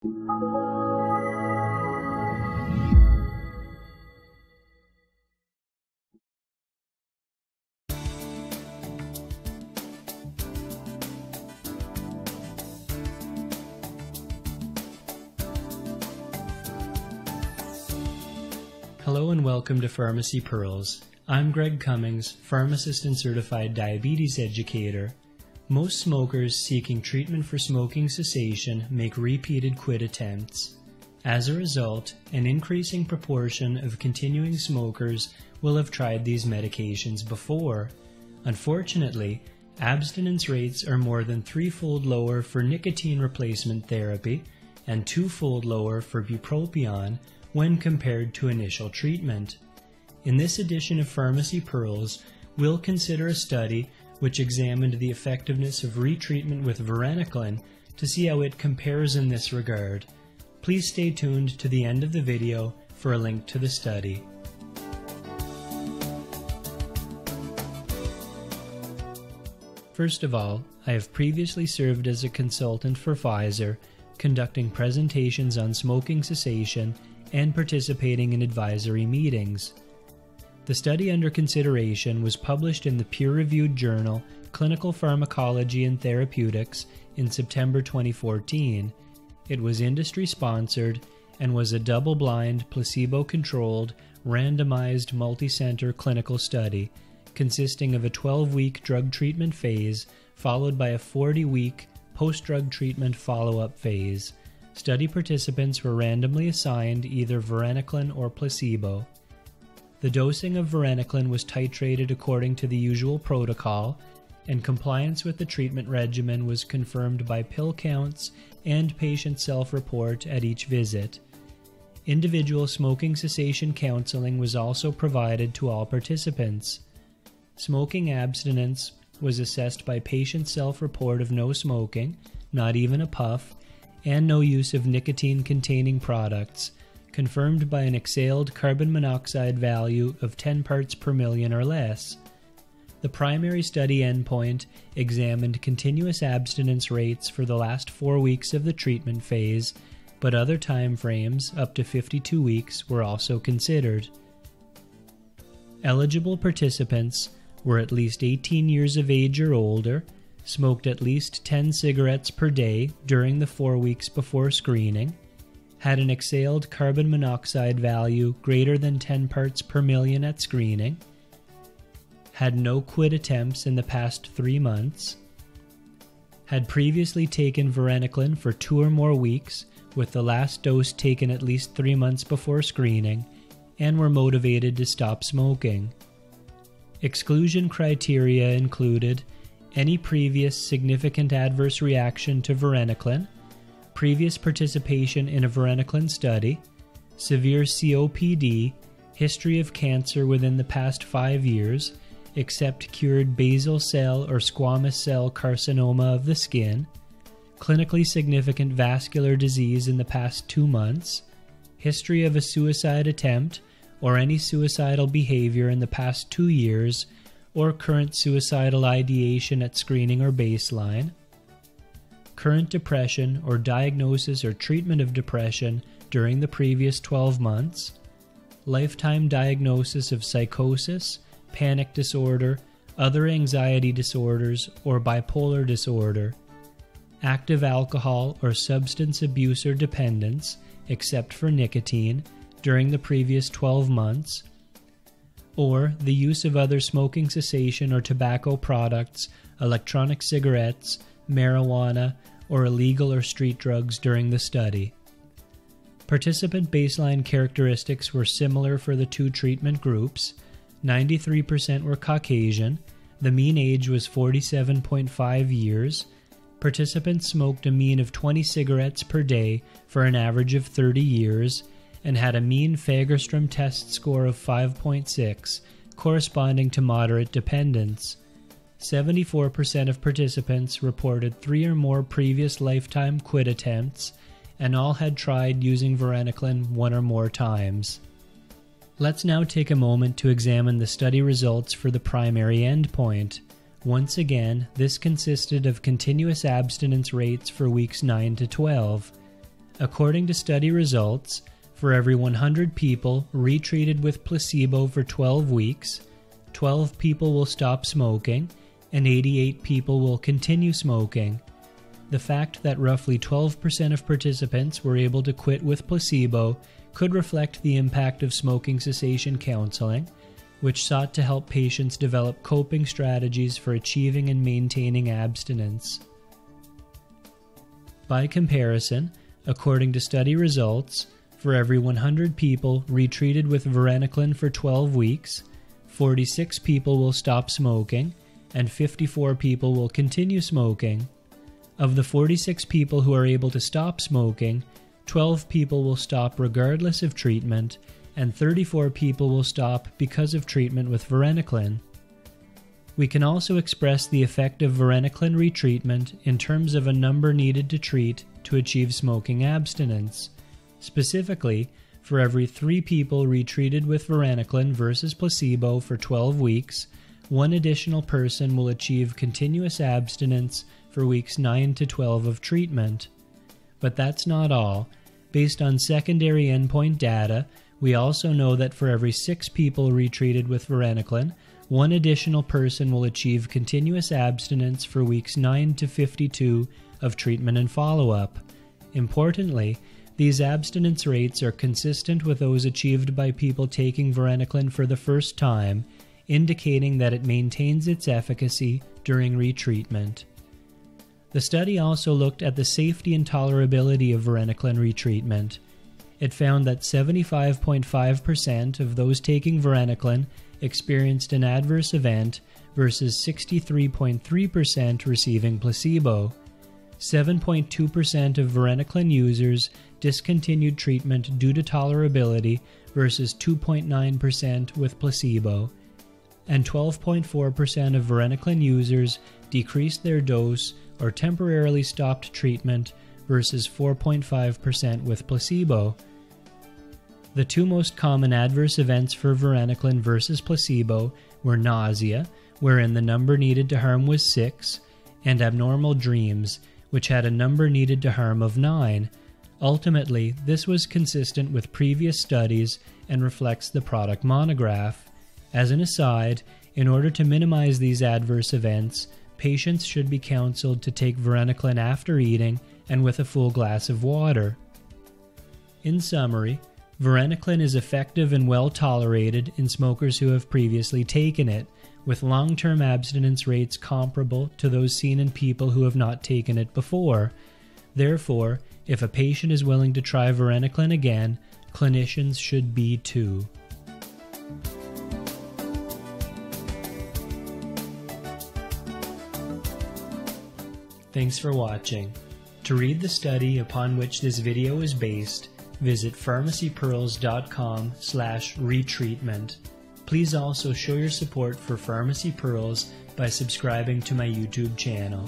Hello and welcome to Pharmacy Pearls. I'm Greg Cummings, pharmacist and certified diabetes educator. Most smokers seeking treatment for smoking cessation make repeated quit attempts. As a result, an increasing proportion of continuing smokers will have tried these medications before. Unfortunately, abstinence rates are more than threefold lower for nicotine replacement therapy and twofold lower for bupropion when compared to initial treatment. In this edition of Pharmacy Pearls, we'll consider a study which examined the effectiveness of retreatment with varenicline to see how it compares in this regard. Please stay tuned to the end of the video for a link to the study. First of all, I have previously served as a consultant for Pfizer, conducting presentations on smoking cessation and participating in advisory meetings. The study under consideration was published in the peer reviewed journal Clinical Pharmacology and Therapeutics in September 2014. It was industry sponsored and was a double blind, placebo controlled, randomized multicenter clinical study consisting of a 12 week drug treatment phase followed by a 40 week post drug treatment follow up phase. Study participants were randomly assigned either varenicline or placebo. The dosing of varenicline was titrated according to the usual protocol, and compliance with the treatment regimen was confirmed by pill counts and patient self report at each visit. Individual smoking cessation counseling was also provided to all participants. Smoking abstinence was assessed by patient self report of no smoking, not even a puff, and no use of nicotine containing products, confirmed by an exhaled carbon monoxide value of 10 parts per million or less. The primary study endpoint examined continuous abstinence rates for the last four weeks of the treatment phase, but other time frames, up to 52 weeks, were also considered. Eligible participants were at least 18 years of age or older, smoked at least 10 cigarettes per day during the four weeks before screening, had an exhaled carbon monoxide value greater than 10 parts per million at screening, had no quit attempts in the past three months, had previously taken varenicline for two or more weeks, with the last dose taken at least three months before screening, and were motivated to stop smoking. Exclusion criteria included any previous significant adverse reaction to varenicline, previous participation in a varenicline study, severe COPD, history of cancer within the past five years, except cured basal cell or squamous cell carcinoma of the skin, clinically significant vascular disease in the past two months, history of a suicide attempt or any suicidal behavior in the past two years, or current suicidal ideation at screening or baseline, current depression or diagnosis or treatment of depression during the previous 12 months, lifetime diagnosis of psychosis, panic disorder, other anxiety disorders, or bipolar disorder, active alcohol or substance abuse or dependence, except for nicotine, during the previous 12 months, or the use of other smoking cessation or tobacco products, electronic cigarettes, marijuana, or illegal or street drugs during the study. Participant baseline characteristics were similar for the two treatment groups. 93% were Caucasian, the mean age was 47.5 years. Participants smoked a mean of 20 cigarettes per day for an average of 30 years and had a mean Fagerstrom test score of 5.6, corresponding to moderate dependence. 74% of participants reported three or more previous lifetime quit attempts, and all had tried using varenicline one or more times. Let's now take a moment to examine the study results for the primary endpoint. Once again, this consisted of continuous abstinence rates for weeks 9 to 12. According to study results, for every 100 people retreated with placebo for 12 weeks, 12 people will stop smoking and 88 people will continue smoking. The fact that roughly 12% of participants were able to quit with placebo could reflect the impact of smoking cessation counseling, which sought to help patients develop coping strategies for achieving and maintaining abstinence. By comparison, according to study results, for every 100 people retreated with varenicline for 12 weeks, 46 people will stop smoking and 54 people will continue smoking. Of the 46 people who are able to stop smoking, 12 people will stop regardless of treatment, and 34 people will stop because of treatment with varenicline. We can also express the effect of varenicline retreatment in terms of a number needed to treat to achieve smoking abstinence. Specifically, for every three people retreated with varenicline versus placebo for 12 weeks, one additional person will achieve continuous abstinence for weeks 9 to 12 of treatment. But that's not all. Based on secondary endpoint data, we also know that for every six people retreated with varenicline, one additional person will achieve continuous abstinence for weeks 9 to 52 of treatment and follow up. Importantly, these abstinence rates are consistent with those achieved by people taking varenicline for the first time, indicating that it maintains its efficacy during retreatment. The study also looked at the safety and tolerability of varenicline retreatment. It found that 75.5% of those taking varenicline experienced an adverse event versus 63.3% receiving placebo. 7.2% of varenicline users discontinued treatment due to tolerability versus 2.9% with placebo, and 12.4% of varenicline users decreased their dose or temporarily stopped treatment versus 4.5% with placebo. The two most common adverse events for varenicline versus placebo were nausea, wherein the number needed to harm was 6, and abnormal dreams, which had a number needed to harm of 9. Ultimately, this was consistent with previous studies and reflects the product monograph. As an aside, in order to minimize these adverse events, patients should be counseled to take varenicline after eating and with a full glass of water. In summary, varenicline is effective and well tolerated in smokers who have previously taken it, with long term abstinence rates comparable to those seen in people who have not taken it before. Therefore, if a patient is willing to try varenicline again, clinicians should be too. Thanks for watching. To read the study upon which this video is based, visit pharmacypearls.com slash retreatment. Please also show your support for Pharmacy Pearls by subscribing to my YouTube channel.